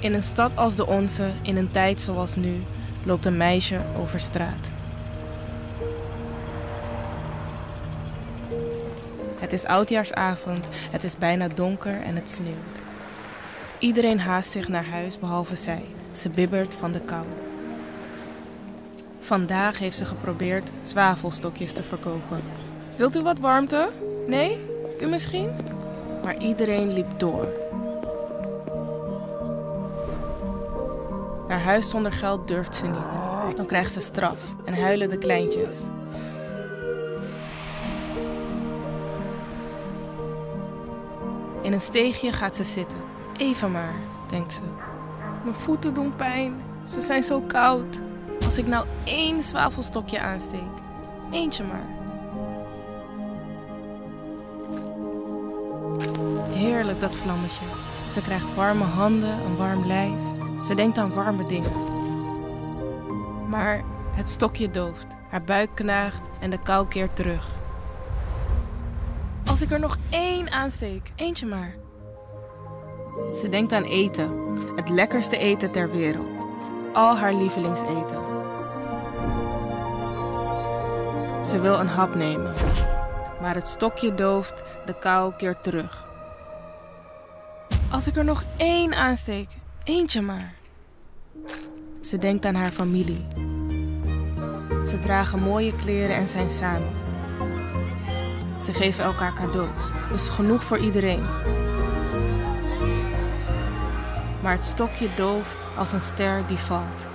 In een stad als de onze, in een tijd zoals nu, loopt een meisje over straat. Het is oudjaarsavond, het is bijna donker en het sneeuwt. Iedereen haast zich naar huis behalve zij. Ze bibbert van de kou. Vandaag heeft ze geprobeerd zwavelstokjes te verkopen. Wilt u wat warmte? Nee? U misschien? Maar iedereen liep door. Naar huis zonder geld durft ze niet. Dan krijgt ze straf en huilen de kleintjes. In een steegje gaat ze zitten. Even maar, denkt ze. Mijn voeten doen pijn. Ze zijn zo koud. Als ik nou één zwavelstokje aansteek. Eentje maar. Heerlijk dat vlammetje. Ze krijgt warme handen, een warm lijf. Ze denkt aan warme dingen. Maar het stokje dooft. Haar buik knaagt en de kou keert terug. Als ik er nog één aansteek, eentje maar. Ze denkt aan eten, het lekkerste eten ter wereld. Al haar lievelingseten. Ze wil een hap nemen, maar het stokje dooft, de kou keert terug. Als ik er nog één aansteek, eentje maar. Ze denkt aan haar familie. Ze dragen mooie kleren en zijn samen. Ze geven elkaar cadeaus, dus genoeg voor iedereen. Maar het stokje dooft als een ster die valt.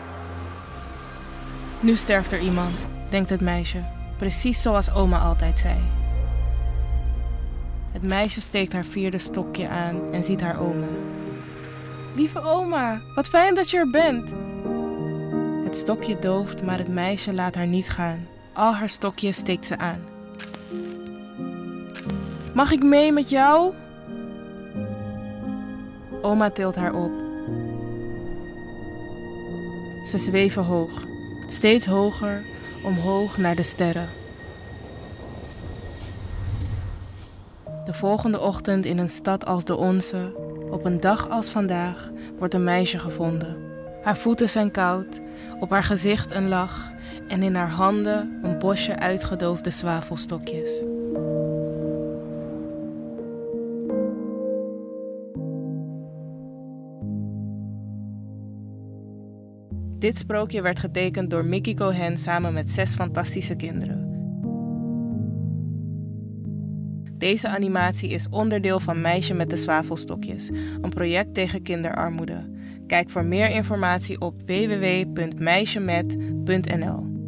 Nu sterft er iemand, denkt het meisje, precies zoals oma altijd zei. Het meisje steekt haar vierde stokje aan en ziet haar oma. Lieve oma, wat fijn dat je er bent. Het stokje dooft, maar het meisje laat haar niet gaan. Al haar stokjes steekt ze aan. Mag ik mee met jou? Oma tilt haar op. Ze zweven hoog, steeds hoger, omhoog naar de sterren. De volgende ochtend in een stad als de onze, op een dag als vandaag, wordt een meisje gevonden. Haar voeten zijn koud, op haar gezicht een lach en in haar handen een bosje uitgedoofde zwavelstokjes. Dit sprookje werd getekend door Mickey Cohen samen met zes fantastische kinderen. Deze animatie is onderdeel van Meisje met de Zwavelstokjes, een project tegen kinderarmoede. Kijk voor meer informatie op www.meisjemet.nl.